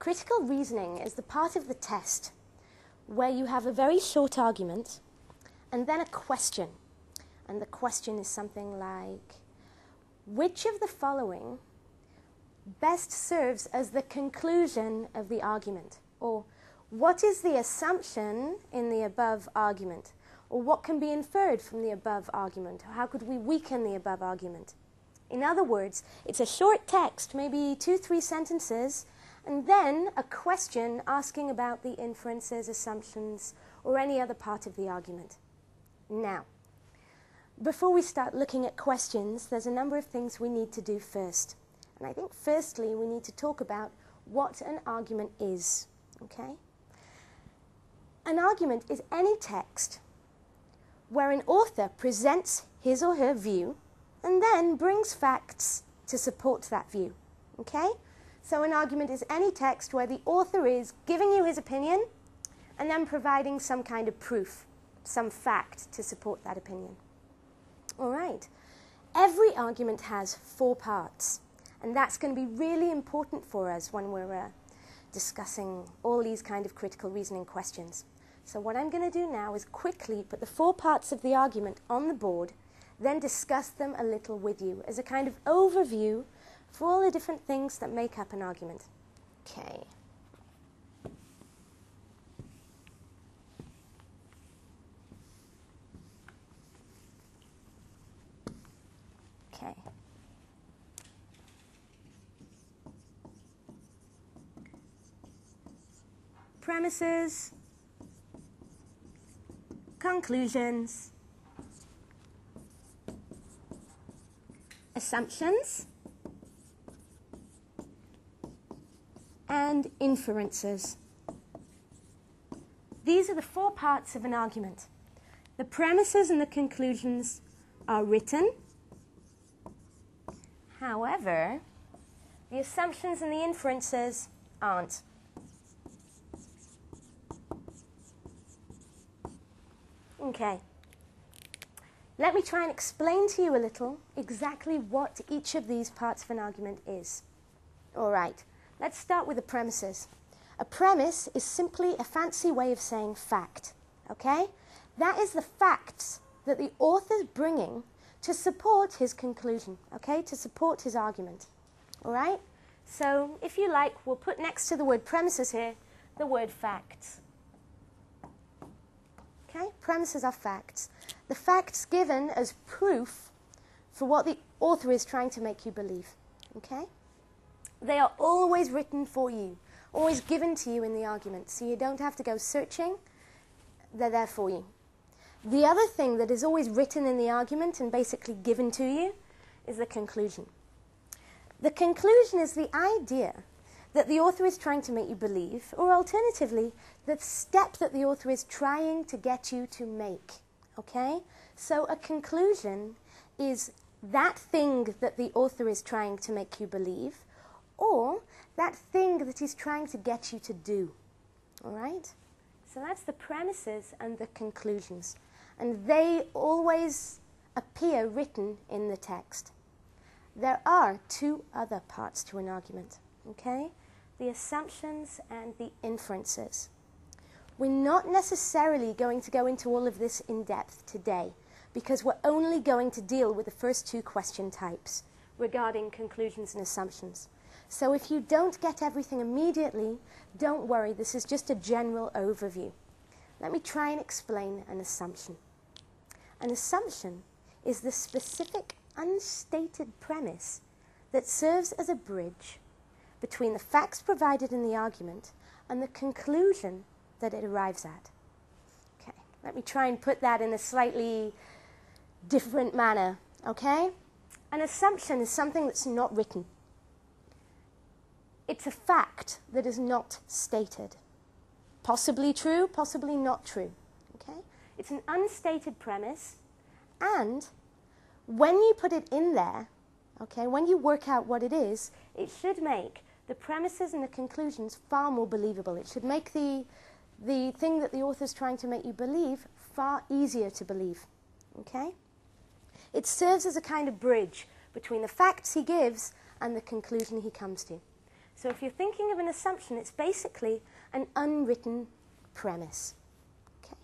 Critical reasoning is the part of the test where you have a very short argument and then a question. And the question is something like Which of the following best serves as the conclusion of the argument? Or what is the assumption in the above argument? Or what can be inferred from the above argument? Or how could we weaken the above argument? In other words, it's a short text, maybe two, three sentences, and then a question asking about the inferences, assumptions, or any other part of the argument. Now, before we start looking at questions, there's a number of things we need to do first. And I think, firstly, we need to talk about what an argument is. Okay? An argument is any text where an author presents his or her view and then brings facts to support that view. Okay? So, an argument is any text where the author is giving you his opinion and then providing some kind of proof, some fact to support that opinion. All right. Every argument has four parts. And that's going to be really important for us when we're uh, discussing all these kind of critical reasoning questions. So what I'm going to do now is quickly put the four parts of the argument on the board, then discuss them a little with you as a kind of overview for all the different things that make up an argument. Okay. Okay. premises, conclusions, assumptions, and inferences. These are the four parts of an argument. The premises and the conclusions are written. However, the assumptions and the inferences aren't. Okay. Let me try and explain to you a little exactly what each of these parts of an argument is. All right, let's start with the premises. A premise is simply a fancy way of saying fact, okay? That is the facts that the author's bringing to support his conclusion, okay? To support his argument, all right? So, if you like, we'll put next to the word premises here the word facts. Okay? Premises are facts. The facts given as proof for what the author is trying to make you believe. Okay? They are always written for you, always given to you in the argument, so you don't have to go searching. They're there for you. The other thing that is always written in the argument and basically given to you is the conclusion. The conclusion is the idea that the author is trying to make you believe, or alternatively, the step that the author is trying to get you to make. Okay? So a conclusion is that thing that the author is trying to make you believe, or that thing that he's trying to get you to do. All right? So that's the premises and the conclusions. And they always appear written in the text. There are two other parts to an argument, okay? The assumptions and the inferences. We're not necessarily going to go into all of this in depth today because we're only going to deal with the first two question types regarding conclusions and assumptions. So if you don't get everything immediately, don't worry, this is just a general overview. Let me try and explain an assumption. An assumption is the specific unstated premise that serves as a bridge between the facts provided in the argument and the conclusion that it arrives at. Okay, let me try and put that in a slightly different manner. Okay? An assumption is something that's not written, it's a fact that is not stated. Possibly true, possibly not true. Okay? It's an unstated premise, and when you put it in there, okay, when you work out what it is, it should make the premises and the conclusions far more believable. It should make the the thing that the author is trying to make you believe far easier to believe. Okay? It serves as a kind of bridge between the facts he gives and the conclusion he comes to. So if you're thinking of an assumption, it's basically an unwritten premise. Okay?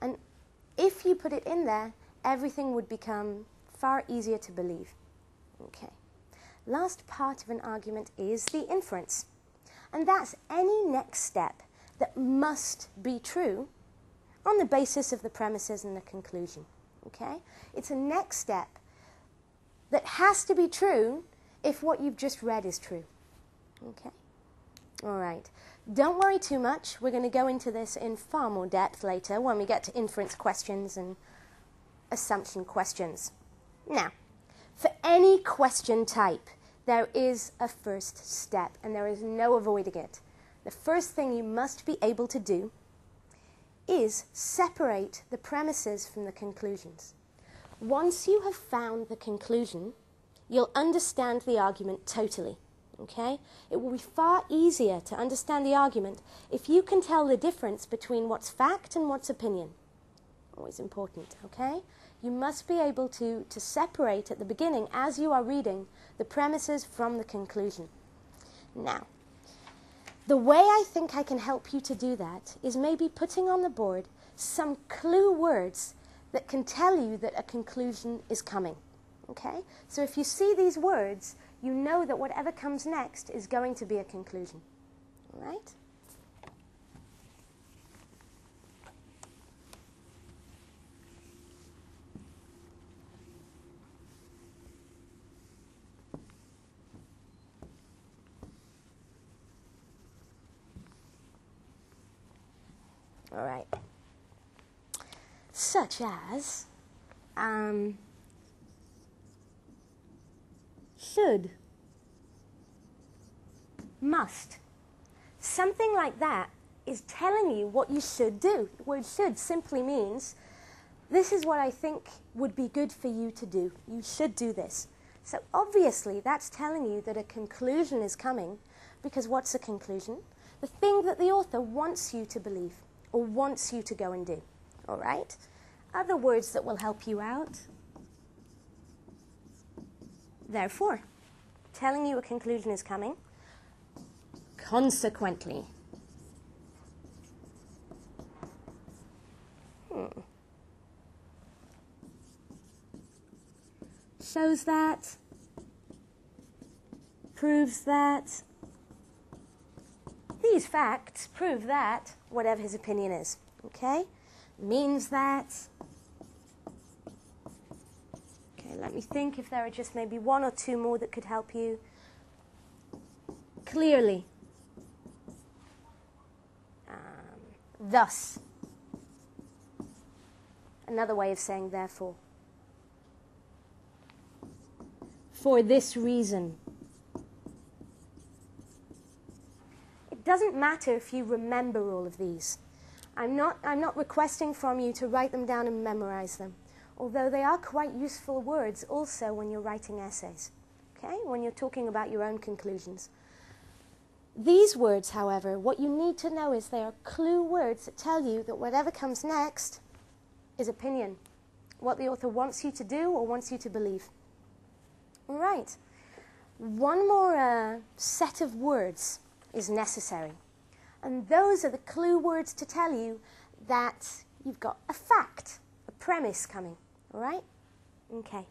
And if you put it in there, everything would become far easier to believe. Okay. Last part of an argument is the inference. And that's any next step that must be true on the basis of the premises and the conclusion. Okay? It's a next step that has to be true if what you've just read is true. Okay? All right. Don't worry too much. We're going to go into this in far more depth later when we get to inference questions and assumption questions. Now, for any question type, there is a first step and there is no avoiding it. The first thing you must be able to do is separate the premises from the conclusions. Once you have found the conclusion, you'll understand the argument totally. Okay? It will be far easier to understand the argument if you can tell the difference between what's fact and what's opinion. Always important, okay? You must be able to, to separate at the beginning, as you are reading, the premises from the conclusion. Now, the way I think I can help you to do that is maybe putting on the board some clue words that can tell you that a conclusion is coming. Okay? So if you see these words, you know that whatever comes next is going to be a conclusion. All right? All right. Such as, um, should, must. Something like that is telling you what you should do. The word should simply means this is what I think would be good for you to do. You should do this. So obviously, that's telling you that a conclusion is coming because what's a conclusion? The thing that the author wants you to believe or wants you to go and do. All right? Other words that will help you out Therefore, telling you a conclusion is coming. Consequently. Hmm. Shows that. Proves that. These facts prove that, whatever his opinion is. Okay? Means that let me think if there are just maybe one or two more that could help you. Clearly. Um, thus. Another way of saying therefore. For this reason. It doesn't matter if you remember all of these. I'm not, I'm not requesting from you to write them down and memorize them although they are quite useful words also when you're writing essays, okay, when you're talking about your own conclusions. These words, however, what you need to know is they are clue words that tell you that whatever comes next is opinion, what the author wants you to do or wants you to believe. All right. One more uh, set of words is necessary. And those are the clue words to tell you that you've got a fact, a premise coming. All right? Okay.